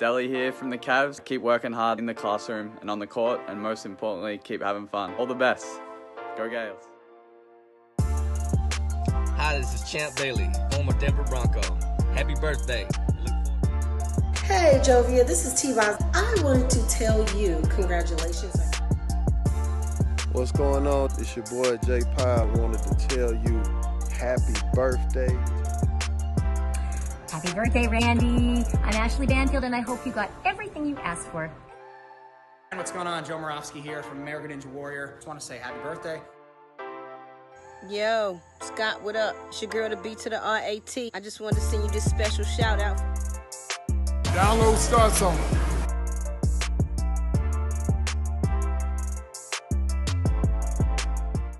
Delly here from the Cavs. Keep working hard in the classroom and on the court, and most importantly, keep having fun. All the best. Go Gales. Hi, this is Champ Bailey, former Denver Bronco. Happy birthday. Hey, Jovia, this is T-Boz. I wanted to tell you congratulations. What's going on? It's your boy Jay Pye. I wanted to tell you happy birthday. Happy birthday, Randy. I'm Ashley Banfield, and I hope you got everything you asked for. What's going on? Joe Moravsky here from American Ninja Warrior. Just want to say happy birthday. Yo, Scott, what up? It's your girl, the B to the R-A-T. I just wanted to send you this special shout out. Download Starsona.